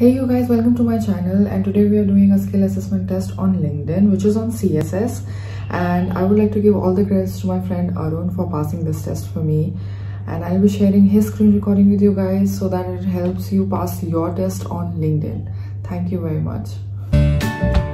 Hey you guys, welcome to my channel and today we are doing a skill assessment test on LinkedIn which is on CSS and I would like to give all the credits to my friend Arun for passing this test for me and I'll be sharing his screen recording with you guys so that it helps you pass your test on LinkedIn. Thank you very much.